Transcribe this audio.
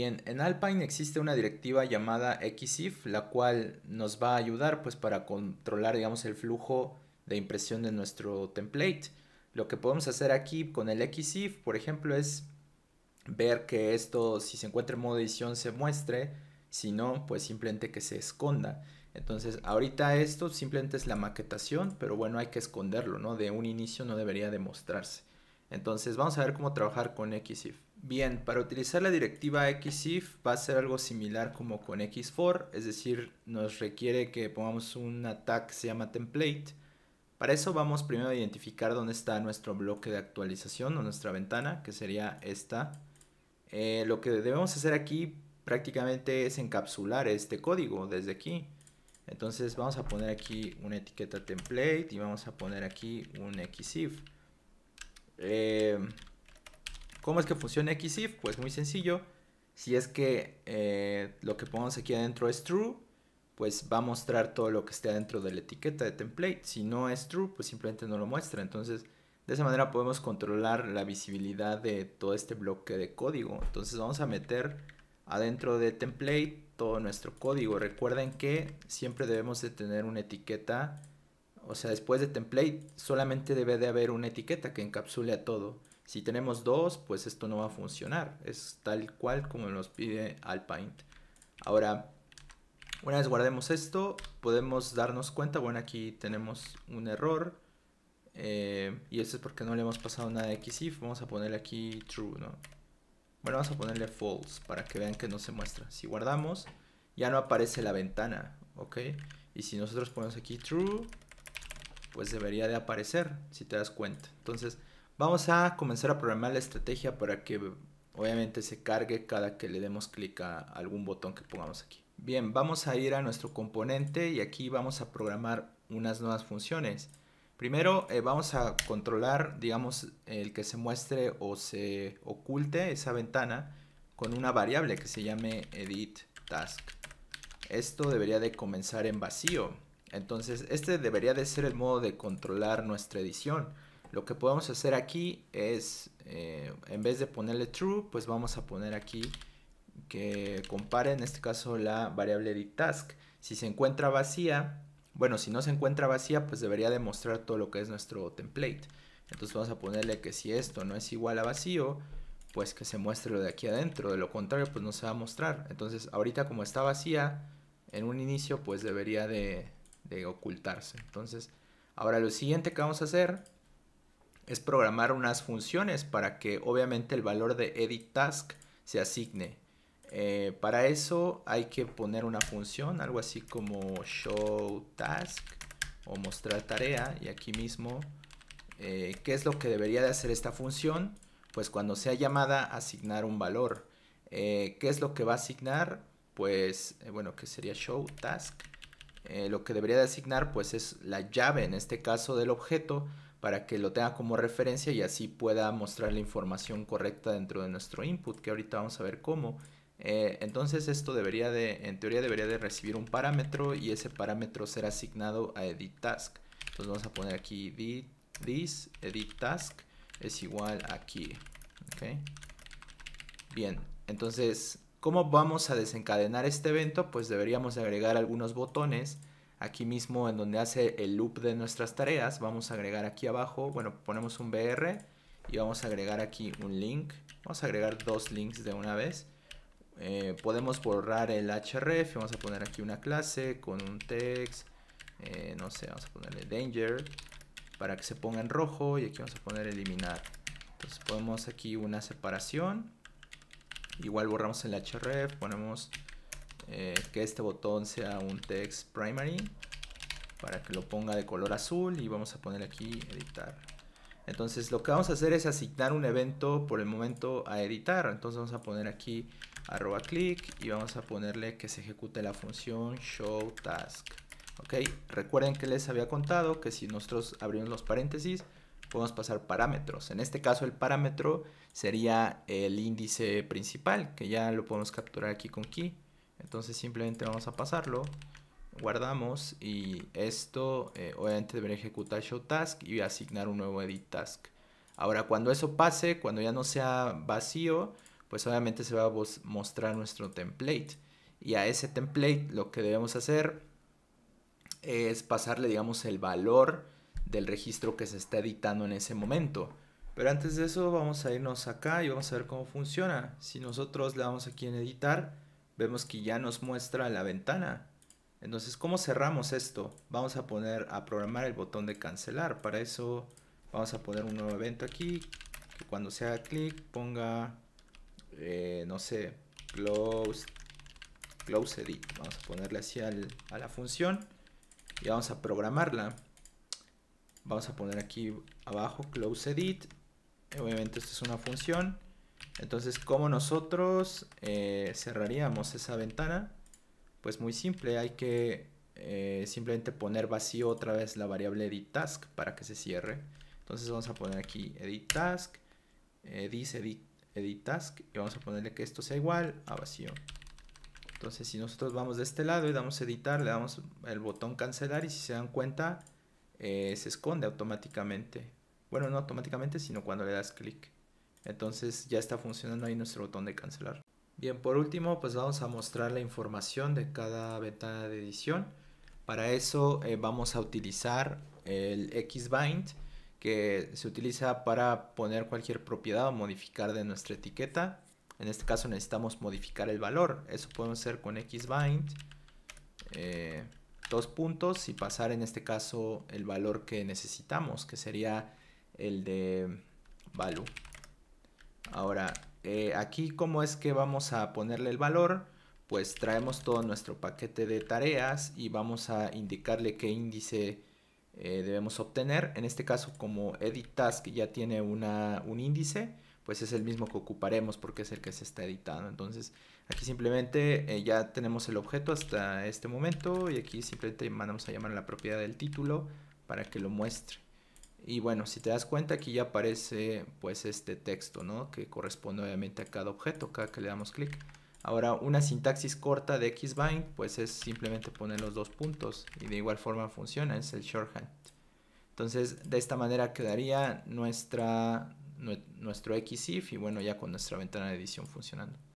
Bien, en Alpine existe una directiva llamada xif, la cual nos va a ayudar pues para controlar digamos el flujo de impresión de nuestro template. Lo que podemos hacer aquí con el xif, por ejemplo, es ver que esto si se encuentra en modo edición se muestre, si no, pues simplemente que se esconda. Entonces, ahorita esto simplemente es la maquetación, pero bueno, hay que esconderlo, ¿no? De un inicio no debería demostrarse. Entonces, vamos a ver cómo trabajar con xif. Bien, para utilizar la directiva xif va a ser algo similar como con x4, es decir, nos requiere que pongamos un tag que se llama template. Para eso vamos primero a identificar dónde está nuestro bloque de actualización o nuestra ventana, que sería esta. Eh, lo que debemos hacer aquí prácticamente es encapsular este código desde aquí. Entonces vamos a poner aquí una etiqueta template y vamos a poner aquí un xif. Eh, ¿Cómo es que funciona xif? Pues muy sencillo. Si es que eh, lo que ponemos aquí adentro es true, pues va a mostrar todo lo que esté adentro de la etiqueta de template. Si no es true, pues simplemente no lo muestra. Entonces, de esa manera podemos controlar la visibilidad de todo este bloque de código. Entonces vamos a meter adentro de template todo nuestro código. Recuerden que siempre debemos de tener una etiqueta, o sea, después de template solamente debe de haber una etiqueta que encapsule a todo. Si tenemos dos, pues esto no va a funcionar. Es tal cual como nos pide Alpine. Ahora, una vez guardemos esto, podemos darnos cuenta, bueno, aquí tenemos un error. Eh, y esto es porque no le hemos pasado nada de xif. Vamos a ponerle aquí true, ¿no? Bueno, vamos a ponerle false para que vean que no se muestra. Si guardamos, ya no aparece la ventana, ¿ok? Y si nosotros ponemos aquí true, pues debería de aparecer, si te das cuenta. Entonces, Vamos a comenzar a programar la estrategia para que obviamente se cargue cada que le demos clic a algún botón que pongamos aquí. Bien, vamos a ir a nuestro componente y aquí vamos a programar unas nuevas funciones. Primero eh, vamos a controlar, digamos, el que se muestre o se oculte esa ventana con una variable que se llame edit task. Esto debería de comenzar en vacío. Entonces, este debería de ser el modo de controlar nuestra edición. Lo que podemos hacer aquí es, eh, en vez de ponerle true, pues vamos a poner aquí que compare en este caso la variable editTask. Si se encuentra vacía, bueno, si no se encuentra vacía, pues debería demostrar todo lo que es nuestro template. Entonces vamos a ponerle que si esto no es igual a vacío, pues que se muestre lo de aquí adentro. De lo contrario, pues no se va a mostrar. Entonces ahorita como está vacía, en un inicio, pues debería de, de ocultarse. Entonces, ahora lo siguiente que vamos a hacer es programar unas funciones para que obviamente el valor de edit task se asigne. Eh, para eso hay que poner una función, algo así como show task o mostrar tarea y aquí mismo eh, qué es lo que debería de hacer esta función pues cuando sea llamada asignar un valor eh, qué es lo que va a asignar pues bueno que sería show task lo que debería de asignar pues es la llave en este caso del objeto para que lo tenga como referencia y así pueda mostrar la información correcta dentro de nuestro input, que ahorita vamos a ver cómo. Eh, entonces esto debería de, en teoría debería de recibir un parámetro y ese parámetro será asignado a edit task. Entonces vamos a poner aquí edit, this edit task es igual aquí. Bien, entonces, ¿cómo vamos a desencadenar este evento? Pues deberíamos agregar algunos botones aquí mismo en donde hace el loop de nuestras tareas, vamos a agregar aquí abajo, bueno, ponemos un BR y vamos a agregar aquí un link. Vamos a agregar dos links de una vez. Eh, podemos borrar el href, vamos a poner aquí una clase con un text, eh, no sé, vamos a ponerle danger para que se ponga en rojo y aquí vamos a poner eliminar. Entonces ponemos aquí una separación, igual borramos el href, ponemos eh, que este botón sea un text primary para que lo ponga de color azul y vamos a poner aquí editar. Entonces lo que vamos a hacer es asignar un evento por el momento a editar. Entonces vamos a poner aquí arroba click y vamos a ponerle que se ejecute la función show task. Ok, recuerden que les había contado que si nosotros abrimos los paréntesis podemos pasar parámetros. En este caso el parámetro sería el índice principal que ya lo podemos capturar aquí con key. Entonces simplemente vamos a pasarlo, guardamos y esto eh, obviamente debería ejecutar show task y asignar un nuevo edit task. Ahora cuando eso pase, cuando ya no sea vacío, pues obviamente se va a mostrar nuestro template. Y a ese template lo que debemos hacer es pasarle, digamos, el valor del registro que se está editando en ese momento. Pero antes de eso vamos a irnos acá y vamos a ver cómo funciona. Si nosotros le damos aquí en editar, vemos que ya nos muestra la ventana. Entonces, ¿cómo cerramos esto? Vamos a poner a programar el botón de cancelar. Para eso vamos a poner un nuevo evento aquí. Que cuando se haga clic ponga, eh, no sé, close, close edit. Vamos a ponerle así a la función y vamos a programarla. Vamos a poner aquí abajo close edit. Obviamente esto es una función. Entonces, ¿cómo nosotros eh, cerraríamos esa ventana? Pues muy simple, hay que eh, simplemente poner vacío otra vez la variable edit task para que se cierre. Entonces vamos a poner aquí edit task, edit, edit, edit task y vamos a ponerle que esto sea igual a vacío. Entonces si nosotros vamos de este lado y damos editar, le damos el botón cancelar y si se dan cuenta eh, se esconde automáticamente. Bueno, no automáticamente, sino cuando le das clic. Entonces ya está funcionando ahí nuestro botón de cancelar. Bien, por último, pues vamos a mostrar la información de cada ventana de edición. Para eso eh, vamos a utilizar el xbind que se utiliza para poner cualquier propiedad o modificar de nuestra etiqueta. En este caso necesitamos modificar el valor. Eso podemos hacer con xbind. Eh, dos puntos y pasar en este caso el valor que necesitamos, que sería el de value. Ahora, eh, aquí cómo es que vamos a ponerle el valor, pues traemos todo nuestro paquete de tareas y vamos a indicarle qué índice eh, debemos obtener. En este caso, como edit task ya tiene una, un índice, pues es el mismo que ocuparemos porque es el que se está editando. Entonces aquí simplemente eh, ya tenemos el objeto hasta este momento y aquí simplemente mandamos a llamar a la propiedad del título para que lo muestre. Y bueno, si te das cuenta aquí ya aparece pues este texto, ¿no? Que corresponde obviamente a cada objeto, cada que le damos clic. Ahora una sintaxis corta de xbind pues es simplemente poner los dos puntos y de igual forma funciona, es el shorthand. Entonces de esta manera quedaría nuestra, nuestro XIF y bueno, ya con nuestra ventana de edición funcionando.